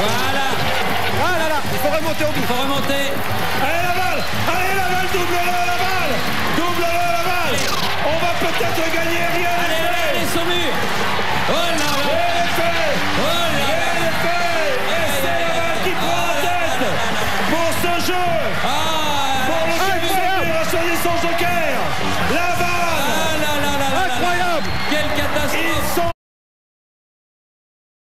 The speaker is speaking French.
Voilà. Ah là là, il faut remonter au bout. Il faut remonter. Allez la balle. Allez la balle, double-le la balle. Double-le la balle. On va peut-être gagner rien. Allez, allez, allez, son mur Oh là là. Oh là Et c'est la balle qui prend la ah, tête pour ce jeu. Ah, pour le jeu du à choisir son joker. La balle. Ah, Incroyable.